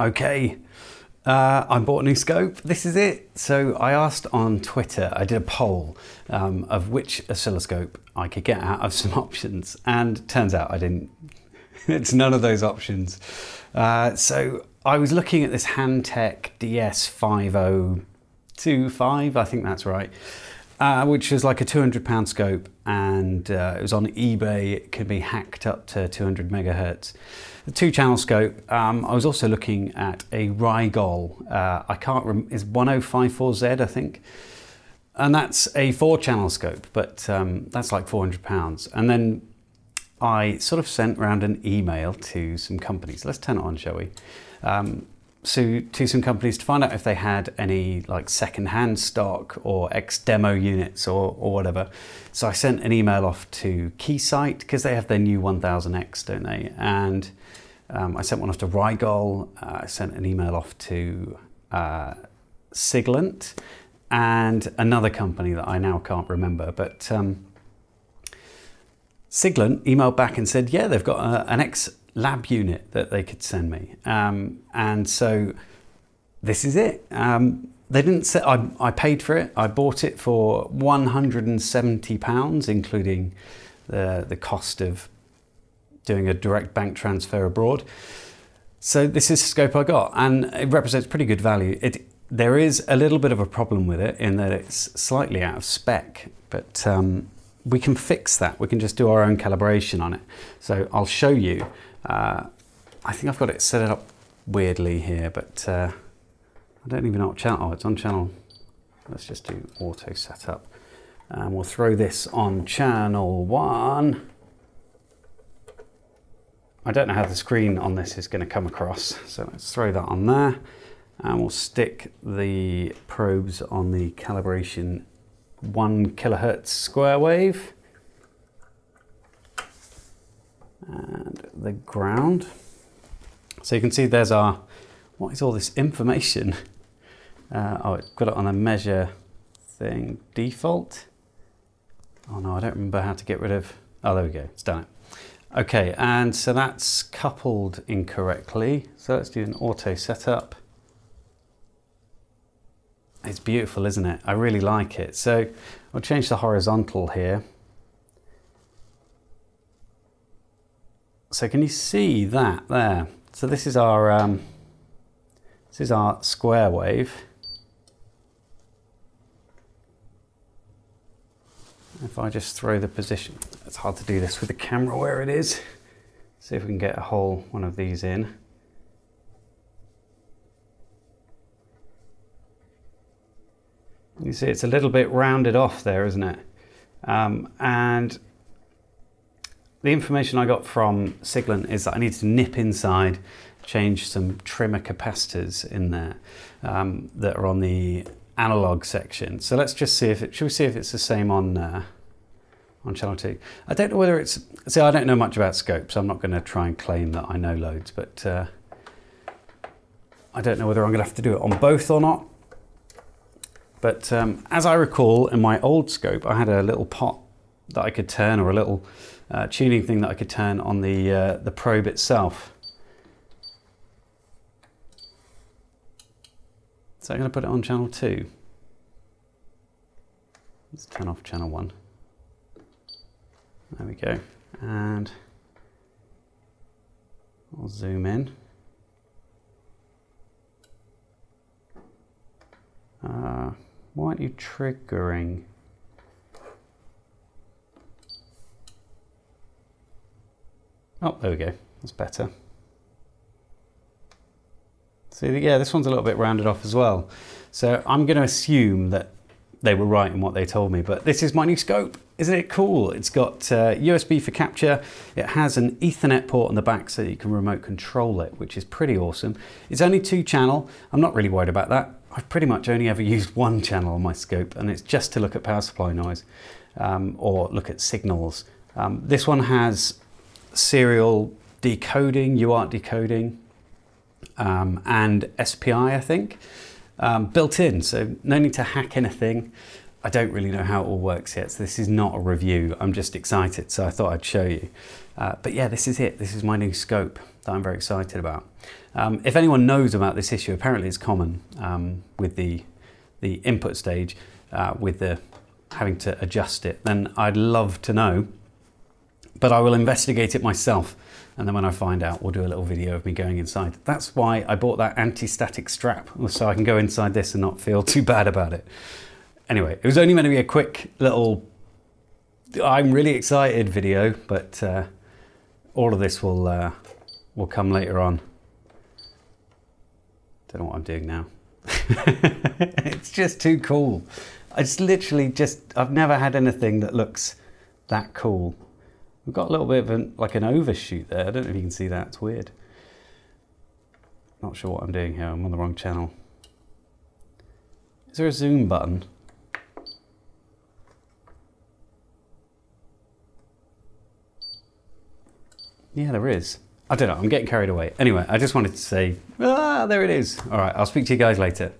Okay, uh, I bought a new scope. This is it. So I asked on Twitter, I did a poll um, of which oscilloscope I could get out of some options, and turns out I didn't. it's none of those options. Uh, so I was looking at this Hantek DS5025, I think that's right, uh, which is like a 200 pound scope, and uh, it was on eBay. It could be hacked up to 200 megahertz. The two channel scope. Um, I was also looking at a Rigol. Uh, I can't remember, is 1054Z, I think. And that's a four channel scope, but um, that's like 400 pounds. And then I sort of sent around an email to some companies. Let's turn it on, shall we? Um, so to some companies to find out if they had any like second-hand stock or ex-demo units or, or whatever. So I sent an email off to Keysight because they have their new 1000X, don't they? And um, I sent one off to Rigol. Uh, I sent an email off to uh, Siglent and another company that I now can't remember. But um, Siglent emailed back and said, yeah, they've got a, an X lab unit that they could send me. Um, and so this is it. Um, they didn't say, I, I paid for it. I bought it for 170 pounds, including the, the cost of doing a direct bank transfer abroad. So this is the scope I got and it represents pretty good value. It, there is a little bit of a problem with it in that it's slightly out of spec, but um, we can fix that. We can just do our own calibration on it. So I'll show you. Uh, I think I've got it set up weirdly here, but uh, I don't even know what channel. Oh, it's on channel. Let's just do auto setup. And we'll throw this on channel one. I don't know how the screen on this is going to come across, so let's throw that on there. And we'll stick the probes on the calibration one kilohertz square wave. And the ground. So you can see there's our, what is all this information? Uh, oh, it's got it on a measure thing, default. Oh no, I don't remember how to get rid of, oh, there we go, it's done it. Okay, and so that's coupled incorrectly. So let's do an auto setup. It's beautiful, isn't it? I really like it. So I'll change the horizontal here. So can you see that there? So this is our um, this is our square wave. If I just throw the position, it's hard to do this with the camera where it is. See if we can get a whole one of these in. You see it's a little bit rounded off there, isn't it? Um, and the information I got from Siglent is that I need to nip inside, change some trimmer capacitors in there um, that are on the analog section. So let's just see if it, should we see if it's the same on, uh, on channel two? I don't know whether it's, see I don't know much about scope, so I'm not gonna try and claim that I know loads, but uh, I don't know whether I'm gonna have to do it on both or not. But um, as I recall, in my old scope, I had a little pot that I could turn or a little uh, tuning thing that I could turn on the, uh, the probe itself. So I'm going to put it on channel 2. Let's turn off channel 1. There we go. And I'll zoom in. Uh, why aren't you triggering? Oh, there we go. That's better. See, yeah, this one's a little bit rounded off as well. So I'm going to assume that they were right in what they told me, but this is my new scope. Isn't it cool? It's got uh, USB for capture. It has an ethernet port on the back so you can remote control it, which is pretty awesome. It's only two channel. I'm not really worried about that. I've pretty much only ever used one channel on my scope and it's just to look at power supply noise um, or look at signals. Um, this one has serial decoding, UART decoding, um, and SPI, I think, um, built in. So no need to hack anything. I don't really know how it all works yet, so this is not a review. I'm just excited, so I thought I'd show you. Uh, but yeah, this is it. This is my new scope that I'm very excited about. Um, if anyone knows about this issue, apparently it's common um, with the, the input stage, uh, with the having to adjust it, then I'd love to know. But I will investigate it myself. And then when I find out, we'll do a little video of me going inside. That's why I bought that anti-static strap, so I can go inside this and not feel too bad about it. Anyway, it was only meant to be a quick little, I'm really excited video, but uh, all of this will, uh, will come later on. Don't know what I'm doing now. it's just too cool. It's literally just, I've never had anything that looks that cool. We've got a little bit of an, like an overshoot there. I don't know if you can see that, it's weird. Not sure what I'm doing here, I'm on the wrong channel. Is there a zoom button? Yeah, there is. I don't know, I'm getting carried away. Anyway, I just wanted to say, ah, there it is. All right, I'll speak to you guys later.